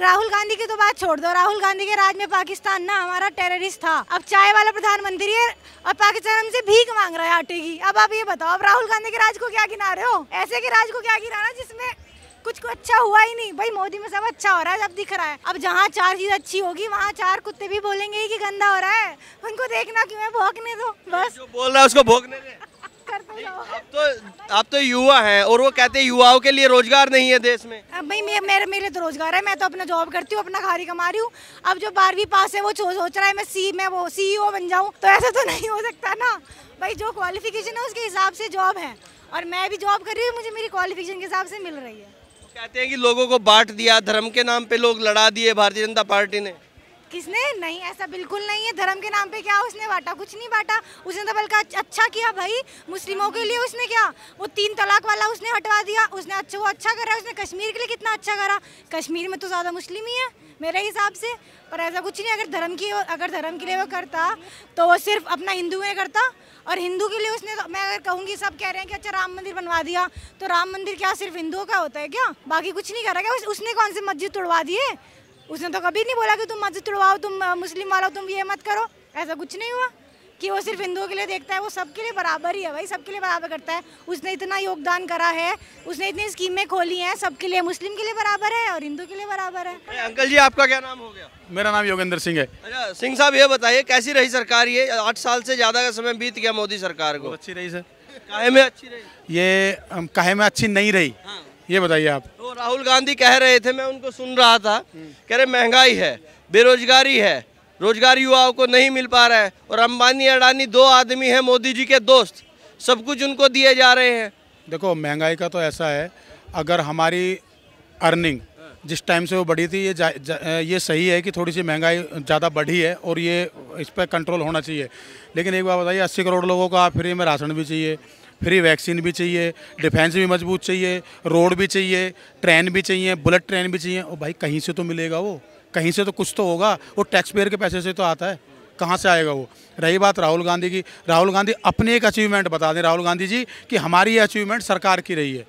राहुल गांधी की तो बात छोड़ दो। राहुल गांधी के राज में पाकिस्तान ना हमारा टेररिस्ट था। अब चाय वाला प्रधानमंत्री है और पाकिस्तान हमसे भीख मांग रहा है आटे की। अब आप ये बताओ, अब राहुल गांधी के राज को क्या गिना रहे हो? ऐसे के राज को क्या गिनाना जिसमें कुछ को अच्छा हुआ ही नहीं? भाई, मोदी में सब अच्छा हो रहा है, सब दिख रहा है। अब जहाँ चार चीज़ अच्छी होगी, वहाँ चार कुत्ते भी बोलेंगे ही कि गंदा हो रहा है। उनको देखना क्यों है? भौंकने दो, बस। जो बोल रहा है उसको भोगने दे। करते अब तो आप तो युवा हैं और वो कहते हैं युवाओं के लिए रोज़गार नहीं है देश में। अब भाई मे, मेरे मेरे तो रोज़गार है मैं तो अपना जॉब करती हूँ अपना खारी कमा रही हूँ। अब जो बारहवीं पास है वो सोच रहा है मैं सी मैं वो सीईओ बन जाऊँ तो ऐसा तो नहीं हो सकता ना। भाई जो क्वालिफिकेशन है उसके हिसाब से जॉब है। और मैं भी जॉब कर रही हूँ मुझे मेरी क्वालिफिकेशन के हिसाब से मिल रही है। कहते हैं कि लोगों को बांट दिया धर्म के नाम पे लोग लड़ा दिए भारतीय जनता पार्टी ने। किसने? नहीं ऐसा बिल्कुल नहीं है। धर्म के नाम पे क्या उसने बांटा? कुछ नहीं बांटा। उसने तो बल्कि अच्छा किया भाई। मुस्लिमों के लिए उसने क्या? वो तीन तलाक वाला उसने हटवा दिया। उसने अच्छा वो अच्छा करा। उसने कश्मीर के लिए कितना अच्छा करा? कश्मीर में तो ज़्यादा मुस्लिम ही है मेरे हिसाब से। पर ऐसा कुछ नहीं अगर धर्म की अगर धर्म के लिए वो करता तो वो सिर्फ़ अपना हिंदू में करता। और हिंदू के लिए उसने तो, मैं अगर कहूँगी सब कह रहे हैं कि अच्छा राम मंदिर बनवा दिया। तो राम मंदिर क्या सिर्फ़ हिंदुओं का होता है क्या? बाकी कुछ नहीं करा क्या? उस, उसने कौन सी मस्जिद तोड़वा दिए उसने तो कभी नहीं बोला कि तुम मस्जिद तोड़वाओ तुम मुस्लिम वालों तुम ये मत करो। ऐसा कुछ नहीं हुआ कि वो सिर्फ़ हिंदुओं के लिए देखता है वो सबके लिए बराबर ही है भाई सबके लिए बराबर करता है। उसने इतना योगदान करा है उसने इतनी स्कीमें खोली हैं सबके लिए मुस्लिम के लिए बराबर है और हिंदू के लिए बराबर है। अंकल जी आपका क्या नाम हो गया? मेरा नाम योगेंद्र सिंह है। अच्छा सिंह साहब ये बताइए कैसी रही सरकार ये? आठ साल से ज़्यादा का समय बीत गया मोदी सरकार को। अच्छी रही सर। काहे में अच्छी रही? ये काहे में अच्छी नहीं रही हाँ। ये बताइए आप। राहुल गांधी कह रहे थे मैं उनको सुन रहा था। कह रहे महँगाई है बेरोजगारी है रोज़गार युवाओं को नहीं मिल पा रहा है और अंबानी अडानी दो आदमी हैं मोदी जी के दोस्त। सब कुछ उनको दिए जा रहे हैं। देखो महँगाई का तो ऐसा है अगर हमारी अर्निंग जिस टाइम से वो बढ़ी थी ये जा, जा, ये सही है कि थोड़ी सी महँगाई ज़्यादा बढ़ी है और ये इस पर कंट्रोल होना चाहिए। लेकिन एक बात बताइए अस्सी करोड़ लोगों को आप फ्री में राशन भी चाहिए फ्री वैक्सीन भी चाहिए, डिफेंस भी मज़बूत चाहिए, रोड भी चाहिए, ट्रेन भी चाहिए, बुलेट ट्रेन भी चाहिए। और भाई, कहीं से तो मिलेगा वो? कहीं से तो कुछ तो होगा। वो टैक्स पेयर के पैसे से तो आता है। कहाँ से आएगा वो? रही बात राहुल गांधी की। राहुल गांधी अपने एक अचीवमेंट बता दें राहुल गांधी जी कि हमारी ये अचीवमेंट सरकार की रही है।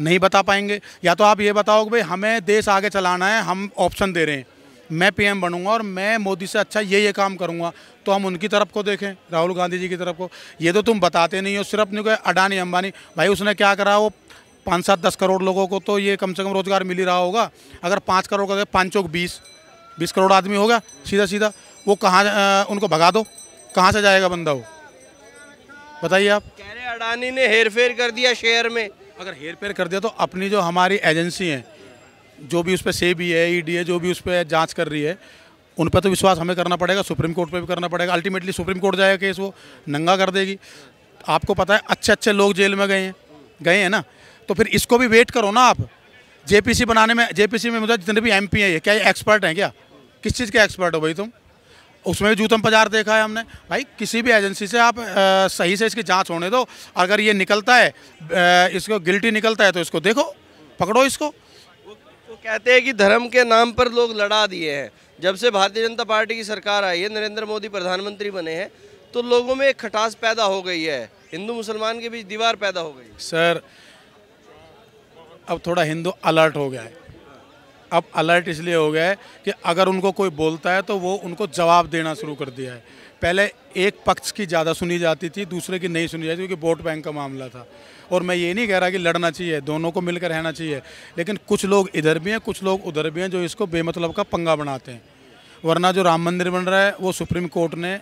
नहीं बता पाएँगे। या तो आप ये बताओ कि भाई, हमें देश आगे चलाना है, हम ऑप्शन दे रहे हैं। मैं पीएम बनूँगा और मैं मोदी से अच्छा ये ये काम करूँगा। तो हम उनकी तरफ़ को देखें राहुल गांधी जी की तरफ़ को। ये तो तुम बताते नहीं हो सिर्फ़ नहीं अडानी अंबानी। भाई उसने क्या करा वो पाँच सात दस करोड़ लोगों को तो ये कम से कम रोज़गार मिल ही रहा होगा। अगर पाँच करोड़ का पाँच चौक बीस बीस करोड़ आदमी होगा सीधा सीधा वो कहाँ उनको भगा दो। कहाँ से जाएगा बंदा वो? बताइए आप। कह रहे अडानी ने हेर फेर कर दिया शेयर में। अगर हेर फेर कर दिया तो अपनी जो हमारी एजेंसी हैं जो भी उस पर सेबी है ईडी है जो भी उस पर जाँच कर रही है उन पर तो विश्वास हमें करना पड़ेगा सुप्रीम कोर्ट पे भी करना पड़ेगा। अल्टीमेटली सुप्रीम कोर्ट जाएगा केस वो नंगा कर देगी। आपको पता है अच्छे अच्छे लोग जेल में गए हैं गए हैं ना? तो फिर इसको भी वेट करो ना आप। जेपीसी बनाने में जेपीसी में मुझे जितने भी एमपी हैं क्या एक्सपर्ट हैं क्या? किस चीज़ के एक्सपर्ट हो भाई तुम? उसमें भी जूतम बाज़ार देखा है हमने। भाई किसी भी एजेंसी से आप अ, सही से इसकी जाँच होने दो। अगर ये निकलता है अ, इसको गिल्टी निकलता है तो इसको देखो पकड़ो इसको। कहते हैं कि धर्म के नाम पर लोग लड़ा दिए हैं। जब से भारतीय जनता पार्टी की सरकार आई है, नरेंद्र मोदी प्रधानमंत्री बने हैं तो लोगों में एक खटास पैदा हो गई है। हिंदू मुसलमान के बीच दीवार पैदा हो गई। सर, अब थोड़ा हिंदू अलर्ट हो गया है। अब अलर्ट इसलिए हो गया है कि अगर उनको कोई बोलता है तो वो उनको जवाब देना शुरू कर दिया है। पहले एक पक्ष की ज़्यादा सुनी जाती थी दूसरे की नहीं सुनी जाती क्योंकि वोट बैंक का मामला था। और मैं ये नहीं कह रहा कि लड़ना चाहिए दोनों को मिलकर रहना चाहिए लेकिन कुछ लोग इधर भी हैं कुछ लोग उधर भी हैं जो इसको बेमतलब का पंगा बनाते हैं। वरना जो राम मंदिर बन रहा है वो सुप्रीम कोर्ट ने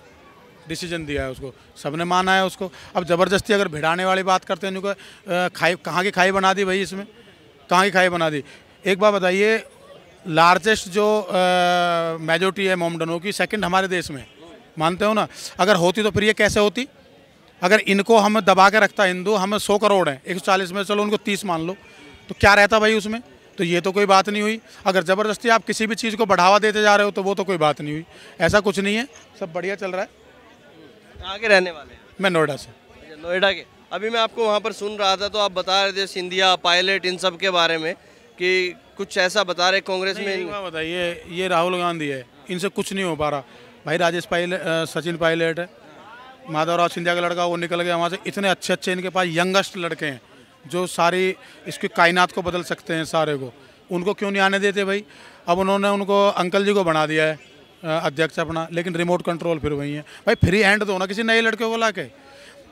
डिसीज़न दिया है उसको। सबने माना है उसको। अब ज़बरदस्ती अगर भिड़ाने वाली बात करते हैं अ, खाई कहाँ की खाई बना दी भाई इसमें? कहाँ की खाई बना दी? एक बात बताइए लार्जेस्ट जो मेजोरिटी है मोमडनों की सेकंड हमारे देश में। मानते हो ना? अगर होती तो फिर ये कैसे होती? अगर इनको हम दबा के रखता हिंदू हम सौ करोड़ हैं एक सौ चालीस में चलो उनको तीस मान लो तो क्या रहता भाई उसमें? तो ये तो कोई बात नहीं हुई। अगर ज़बरदस्ती आप किसी भी चीज़ को बढ़ावा देते जा रहे हो तो वो तो कोई बात नहीं हुई। ऐसा कुछ नहीं है। सब बढ़िया चल रहा है। कहाँ के रहने वाले हैं। मैं नोएडा से। अच्छा, नोएडा के। अभी मैं आपको वहाँ पर सुन रहा था तो आप बता रहे थे सिंधिया पायलट इन सब के बारे में कि कुछ ऐसा बता रहे कांग्रेस में बताइए ये राहुल गांधी है। इनसे कुछ नहीं हो पा रहा। भाई राजेश पायलट सचिन पायलट माधवराव सिंधिया का लड़का, वो निकल गया वहाँ से। इतने अच्छे अच्छे इनके पास यंगेस्ट लड़के हैं, जो सारी इसकी कायनात को बदल सकते हैं सारे को। उनको क्यों नहीं आने देते भाई? अब उन्होंने उनको अंकल जी को बना दिया है अध्यक्ष अपना, लेकिन रिमोट कंट्रोल फिर वही है। भाई फ्री हैंड दो ना किसी नए लड़के को ला के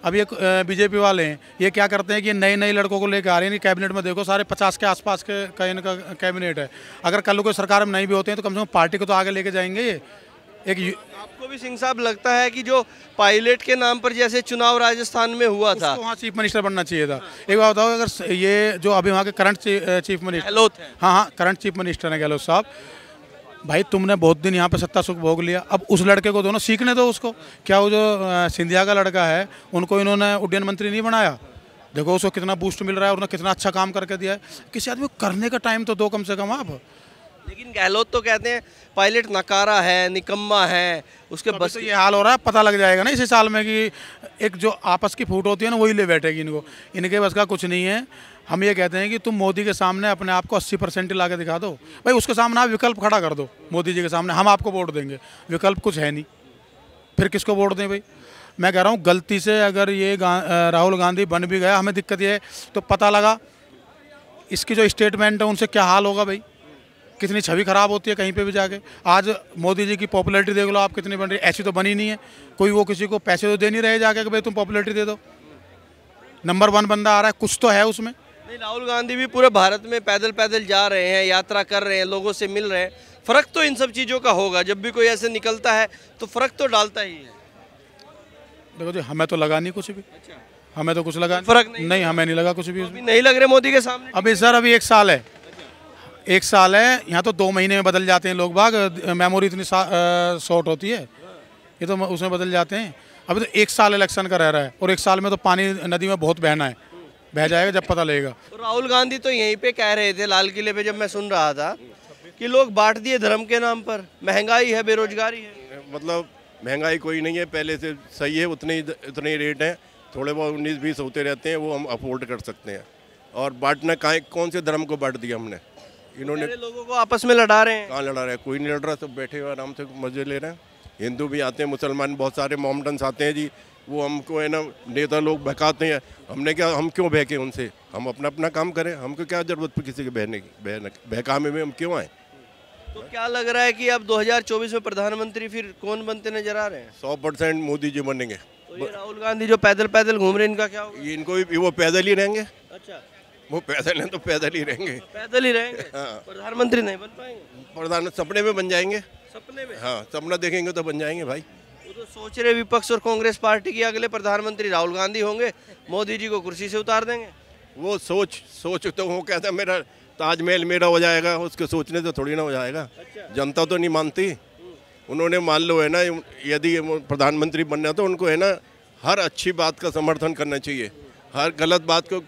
अब ये बीजेपी वाले हैं, ये क्या करते हैं कि नए नए लड़कों को लेकर आ रहे हैं कैबिनेट में देखो, सारे पचास के आसपास के, का इनका कैबिनेट है। अगर कल को सरकार में नहीं भी होते हैं तो कम से कम पार्टी को तो आगे लेके जाएँगे ये। एक यू- आपको भी सिंह साहब लगता है कि जो पायलट के नाम पर जैसे चुनाव राजस्थान में हुआ था? वहाँ चीफ मिनिस्टर बनना चाहिए था। एक बात बताओ अगर ये जो अभी वहाँ के करंट चीफ मिनिस्टर गहलोत हाँ हाँ करंट चीफ मिनिस्टर हैं गहलोत साहब। भाई तुमने बहुत दिन यहाँ पे सत्ता सुख भोग लिया। अब उस लड़के को दोनों सीखने दो उसको। क्या वो जो सिंधिया का लड़का है उनको इन्होंने उड्डयन मंत्री नहीं बनाया? देखो उसको कितना बूस्ट मिल रहा है उन्होंने कितना अच्छा काम करके दिया है। किसी आदमी को करने का टाइम तो दो कम से कम आप। लेकिन गहलोत तो कहते हैं पायलट नकारा है निकम्मा है उसके बस बस तो ये हाल हो रहा है पता लग जाएगा ना इसी साल में कि एक जो आपस की फूट होती है ना वही ले बैठेगी इनको। इनके बस का कुछ नहीं है। हम ये कहते हैं कि तुम मोदी के सामने अपने आप को 80 परसेंट ला के दिखा दो। भाई उसके सामने आप विकल्प खड़ा कर दो मोदी जी के सामने। हम आपको वोट देंगे। विकल्प कुछ है नहीं। फिर किसको वोट दें भाई? मैं कह रहा हूँ गलती से अगर ये गा, राहुल गांधी बन भी गया हमें दिक्कत ये है। तो पता लगा इसकी जो स्टेटमेंट है उनसे क्या हाल होगा भाई? कितनी छवि खराब होती है कहीं पे भी जाके। आज मोदी जी की पॉपुलैरिटी देख लो आप कितनी बन रही है। ऐसी तो बनी नहीं है। कोई वो किसी को पैसे तो दे नहीं रहे जाके कि भाई तुम पॉपुलैरिटी दे दो। नंबर वन बंदा आ रहा है कुछ तो है उसमें। नहीं राहुल गांधी भी पूरे भारत में पैदल पैदल जा रहे हैं यात्रा कर रहे हैं लोगों से मिल रहे हैं। फ़र्क तो इन सब चीज़ों का होगा। जब भी कोई ऐसे निकलता है तो फ़र्क तो डालता ही है। देखो जी हमें तो लगा नहीं कुछ भी। हमें तो कुछ लगा फ़र्क नहीं नहीं हमें नहीं लगा कुछ भी। उसमें अभी नहीं लग रहे मोदी के सामने। अभी सर अभी एक साल है। एक साल है यहाँ तो दो महीने में बदल जाते हैं लोग बाग मेमोरी इतनी शॉर्ट होती है। ये तो उसमें बदल जाते हैं। अभी तो एक साल इलेक्शन का रह रहा है और एक साल में तो पानी नदी में बहुत बहना है। बह जाएगा जब पता लगेगा। तो राहुल गांधी तो यहीं पे कह रहे थे लाल किले पे जब मैं सुन रहा था कि लोग बांट दिए धर्म के नाम पर। महँगाई है बेरोजगारी है। मतलब महँगाई कोई नहीं है पहले से सही है उतने ही उतने ही रेट हैं। थोड़े बहुत उन्नीस बीस होते रहते हैं वो हम अफोर्ड कर सकते हैं। और बांटना कहाँ कौन से धर्म को बांट दिया हमने? इन्होंने लोगों को आपस में लड़ा रहे हैं। कहाँ लड़ा रहा है? कोई नहीं लड़ रहा सब बैठे हुए आराम से मज़े ले रहे हैं। हिंदू भी आते हैं मुसलमान बहुत सारे मोमडन्स आते हैं जी। वो हमको है ना नेता लोग बहकाते हैं। हमने क्या हम क्यों बहके उनसे? हम अपना अपना काम करें हमको क्या ज़रूरत पर किसी के बहने की बहकामे में हम क्यों आए? तो क्या लग रहा है कि अब 2024 में प्रधानमंत्री फिर कौन बनते नज़र आ रहे हैं? सौ परसेंट मोदी जी बनेंगे। तो राहुल गांधी जो पैदल पैदल घूम रहे हैं इनका क्या होगा? इनको भी वो पैदल ही रहेंगे। अच्छा। वो पैदल हैं तो पैदल ही रहेंगे। पैदल ही रहेंगे? हाँ। प्रधानमंत्री नहीं बन पाएँगे? प्रधान सपने में बन जाएँगे। सपने में? हाँ सपना देखेंगे तो बन जाएँगे भाई। वो तो सोच रहे विपक्ष और कांग्रेस पार्टी के अगले प्रधानमंत्री राहुल गांधी होंगे मोदी जी को कुर्सी से उतार देंगे। वो सोच सोच तो वो कहता है मेरा ताजमहल मेरा हो जाएगा उसके सोचने से थोड़ी ना हो जाएगा। जनता तो नहीं मानती। उन्होंने मान लो है ना यदि प्रधानमंत्री बनना तो उनको है ना हर अच्छी बात का समर्थन करना चाहिए। हर गलत बात को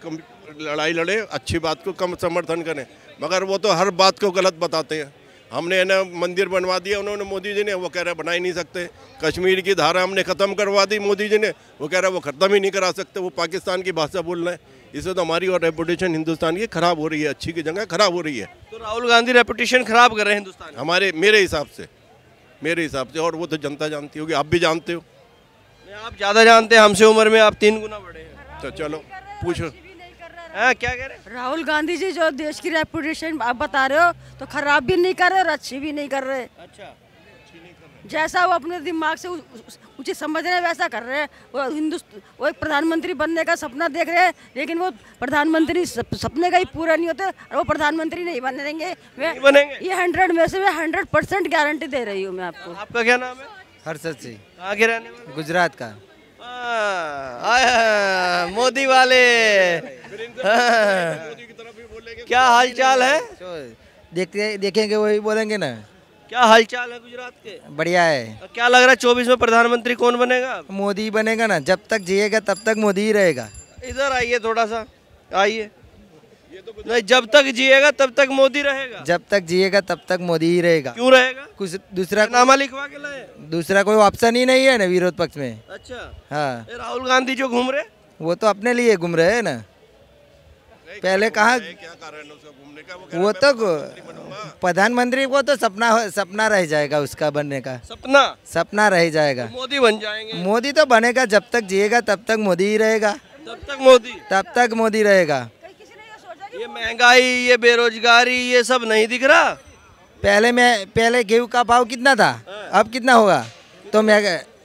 लड़ाई लड़े अच्छी बात को कम समर्थन करें। मगर वो तो हर बात को गलत बताते हैं। हमने ना मंदिर बनवा दिया उन्होंने मोदी जी ने वो कह रहे बना ही नहीं सकते। कश्मीर की धारा हमने ख़त्म करवा दी मोदी जी ने वो कह रहा वो ख़त्म ही नहीं करा सकते वो पाकिस्तान की भाषा बोल रहे हैं। इससे तो हमारी और रेपुटेशन हिंदुस्तान की खराब हो रही है अच्छी की जगह खराब हो रही है। तो राहुल गांधी रेपुटेशन खराब कर रहे हैं हिंदुस्तान हमारे मेरे हिसाब से मेरे हिसाब से और वो तो जनता जानती होगी आप भी जानते हो। आप ज़्यादा जानते हैं हमसे उम्र में आप तीन गुना बड़े हैं। तो चलो पूछो। हाँ, क्या कह रहे हैं? राहुल गांधी जी जो देश की रेपुटेशन आप बता रहे हो तो खराब भी नहीं कर रहे और अच्छी भी नहीं कर रहे। अच्छा। जैसा वो अपने दिमाग से उचित समझ रहे हैं वैसा कर रहे हैं। वो हिंदुस्तान वो एक प्रधानमंत्री बनने का सपना देख रहे हैं लेकिन वो प्रधानमंत्री सपने का ही पूरा नहीं होते और वो प्रधानमंत्री नहीं बनेंगे वे बनेंगे? ये हंड्रेड में से मैं हंड्रेड परसेंट गारंटी दे रही हूँ मैं आपको। आपका क्या नाम है? हर्षद सिंह। कहाँ के रहने गुजरात का। मोदी वाले। क्या हाल चाल है देखते देखेंगे वही बोलेंगे ना। क्या हाल चाल है गुजरात के? बढ़िया है। क्या लग रहा है चौबीस में प्रधानमंत्री कौन बनेगा? मोदी बनेगा ना जब तक जिएगा तब तक मोदी ही रहेगा। इधर आइए थोड़ा सा आइए। नहीं जब तक जिएगा तब तक मोदी रहेगा। जब तक जिएगा तब तक मोदी ही रहेगा। क्यों रहेगा? कुछ दूसरा नामा लिखवा के लाए। दूसरा कोई ऑप्शन ही नहीं है ना विरोध पक्ष में। अच्छा। हाँ। राहुल गांधी जो घूम रहे? वो तो अपने लिए घूम रहे है ना। पहले कहा वो तो प्रधानमंत्री को तो सपना सपना रह जाएगा उसका बनने का। सपना? सपना रह जाएगा। मोदी बन जाएँगे। मोदी तो बनेगा जब तक जिएगा तब तक मोदी ही रहेगा। तब तक मोदी। तब तक मोदी रहेगा। ये महँगाई ये बेरोजगारी ये सब नहीं दिख रहा। पहले में पहले गेहूँ का भाव कितना था? अब कितना होगा? तो मैं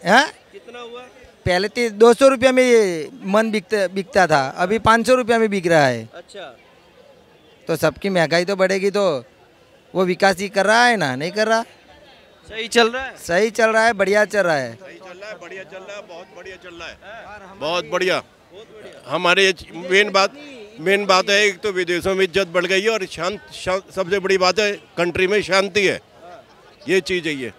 हाँ? कितना हुआ? पहले तो दो सौ रुपया में मन बिकता बिकता था। अभी पाँच सौ रुपया में बिक रहा है। अच्छा। तो सबकी महँगाई तो बढ़ेगी तो वो विकास ही कर रहा है ना? नहीं कर रहा? सही चल रहा है। सही चल रहा है बढ़िया चल रहा है। सही चल रहा है बढ़िया चल रहा है बहुत बढ़िया चल रहा है। बहुत बढ़िया। हमारे मेन बात मेन बात है, एक तो विदेशों में इज़्ज़त बढ़ गई है और शांत सबसे बड़ी बात है कंट्री में शांति है। ये चीज़ है ये।